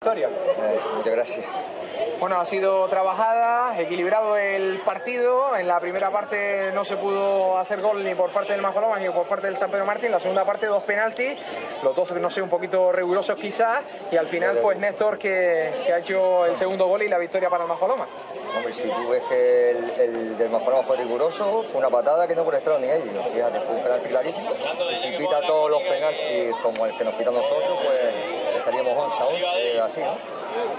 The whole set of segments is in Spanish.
Victoria. Eh, muchas gracias. Bueno, ha sido trabajada, equilibrado el partido. En la primera parte no se pudo hacer gol ni por parte del Majolomas ni por parte del San Pedro Martín. La segunda parte dos penaltis, los dos no sé, un poquito rigurosos quizás. Y al final pues Néstor que, que ha hecho el segundo gol y la victoria para el Majoloma. Hombre, si tú ves que el, el del Majoloma fue riguroso, fue una patada que no molestaron ni ellos. Fíjate, fue un penalti clarísimo. Y si pita todos los penaltis como el que nos pita nosotros, pues estaríamos 11 a 11, así, ¿no?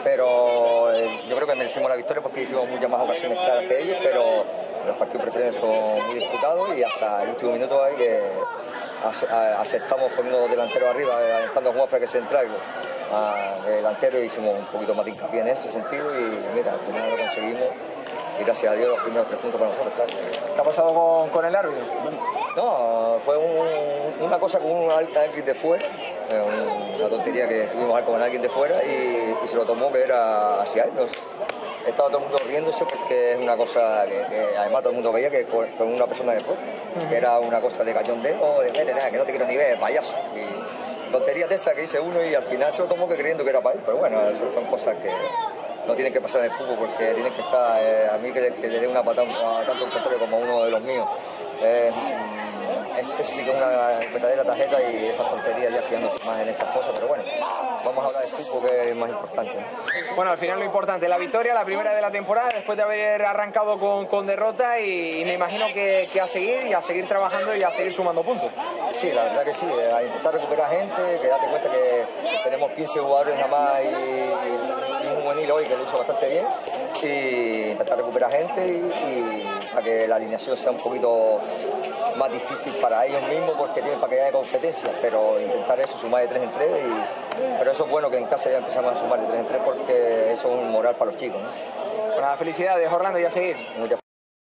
Pero eh, yo creo que merecimos la victoria porque hicimos muchas más ocasiones claras que ellos, pero los partidos preferentes son muy disputados y hasta el último minuto hay que aceptamos poniendo delanteros arriba, alentando a Juanfra que es central, a, delantero y hicimos un poquito más de hincapié en ese sentido y mira, al final lo conseguimos y gracias a Dios los primeros tres puntos para nosotros, claro. ¿Qué ha pasado con, con el árbitro? No, fue un, una cosa con un alguien de fuera una tontería que tuvimos con alguien de fuera y, se lo tomó que era hacia él. Estaba todo el mundo riéndose porque es una cosa que, además todo el mundo veía que con, una persona de fuera, que era una cosa de cachondeo, de que no te quiero ni ver, payaso. Y tonterías de esas que dice uno y al final se lo tomó que creyendo que era para él, pero bueno, esas son cosas que no tienen que pasar en el fútbol porque tienen que estar, eh, a mí que, le dé una patada a tanto un contrario como a uno de los míos. Eh, eso sí que es una verdadera tarjeta y fijándose más en esas cosas, pero bueno, vamos a hablar de fútbol que es más importante. Bueno, al final lo importante, la victoria, la primera de la temporada, después de haber arrancado con, con derrota y, me imagino que, que, a seguir y a seguir trabajando y a seguir sumando puntos. Sí, la verdad que sí, a intentar recuperar gente, que date cuenta que tenemos 15 jugadores nada más y, y un juvenil hoy que lo hizo bastante bien y intentar recuperar gente y, y para que la alineación sea un poquito más difícil para ellos mismos porque tienen para que haya competencia, pero intentar eso, sumar de tres en tres, y, pero eso es bueno que en casa ya empezamos a sumar de tres en tres porque eso es un moral para los chicos. ¿no? Bueno, felicidades Orlando y a seguir.